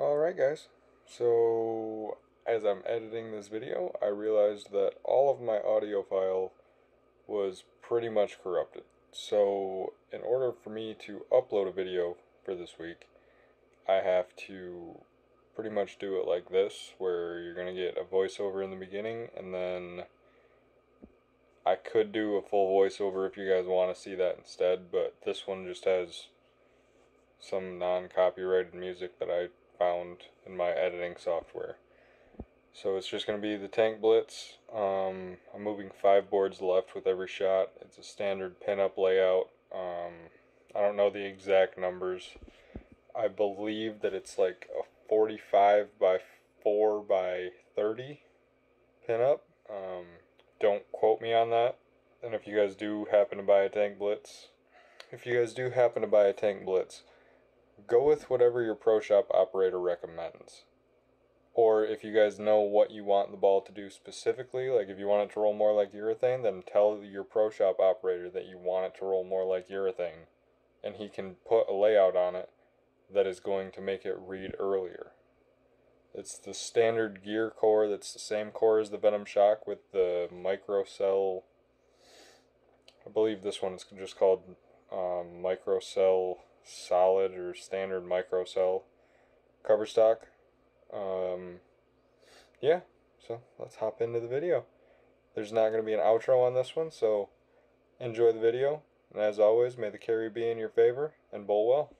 Alright guys, so as I'm editing this video, I realized that all of my audio file was pretty much corrupted. So in order for me to upload a video for this week, I have to pretty much do it like this, where you're going to get a voiceover in the beginning, and then I could do a full voiceover if you guys want to see that instead, but this one just has some non-copyrighted music that I found in my editing software. So it's just going to be the Tank Blitz. Um, I'm moving five boards left with every shot. It's a standard pinup layout. Um, I don't know the exact numbers. I believe that it's like a 45 by 4 by 30 pinup. Um, don't quote me on that. And if you guys do happen to buy a Tank Blitz, if you guys do happen to buy a Tank Blitz, go with whatever your Pro Shop operator recommends. Or if you guys know what you want the ball to do specifically, like if you want it to roll more like urethane, then tell your Pro Shop operator that you want it to roll more like urethane. And he can put a layout on it that is going to make it read earlier. It's the standard gear core that's the same core as the Venom Shock with the microcell. I believe this one is just called um, microcell solid or standard microcell cover stock. Um, yeah, so let's hop into the video. There's not going to be an outro on this one, so enjoy the video. And as always, may the carry be in your favor and bowl well.